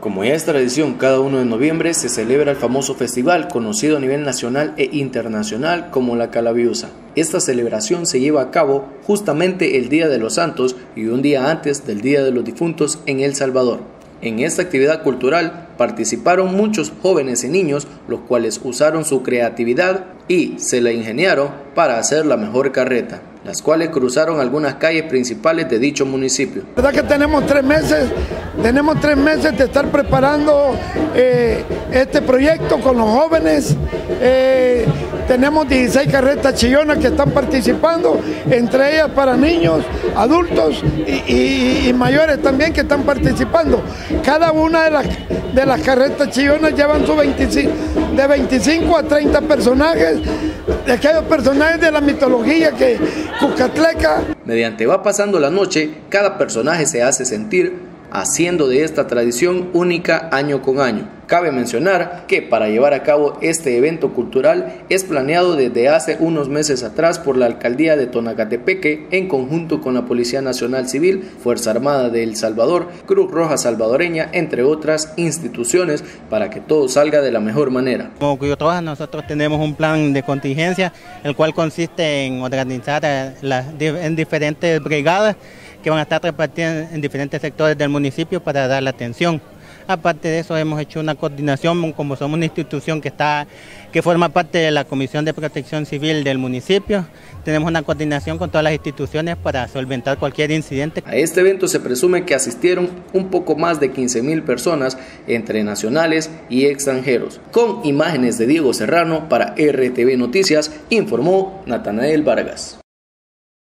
Como ya es tradición, cada 1 de noviembre se celebra el famoso festival conocido a nivel nacional e internacional como la Calabiusa. Esta celebración se lleva a cabo justamente el Día de los Santos y un día antes del Día de los Difuntos en El Salvador. En esta actividad cultural participaron muchos jóvenes y niños, los cuales usaron su creatividad y se la ingeniaron para hacer la mejor carreta las cuales cruzaron algunas calles principales de dicho municipio. La verdad que tenemos tres meses, tenemos tres meses de estar preparando eh, este proyecto con los jóvenes. Eh, tenemos 16 carretas chillonas que están participando, entre ellas para niños, adultos y, mayores también que están participando. Cada una de las, de las carretas chillonas llevan su 25, de 25 a 30 personajes, de aquellos personajes de la mitología que Cucatleca. Mediante va pasando la noche, cada personaje se hace sentir haciendo de esta tradición única año con año. Cabe mencionar que para llevar a cabo este evento cultural es planeado desde hace unos meses atrás por la alcaldía de Tonacatepeque en conjunto con la Policía Nacional Civil, Fuerza Armada de El Salvador, Cruz Roja Salvadoreña, entre otras instituciones, para que todo salga de la mejor manera. Como Cuyo Roja nosotros tenemos un plan de contingencia, el cual consiste en organizar en diferentes brigadas que van a estar repartidas en diferentes sectores del municipio para dar la atención. Aparte de eso, hemos hecho una coordinación, como somos una institución que, está, que forma parte de la Comisión de Protección Civil del municipio, tenemos una coordinación con todas las instituciones para solventar cualquier incidente. A este evento se presume que asistieron un poco más de 15 mil personas, entre nacionales y extranjeros. Con imágenes de Diego Serrano para RTV Noticias, informó Natanael Vargas.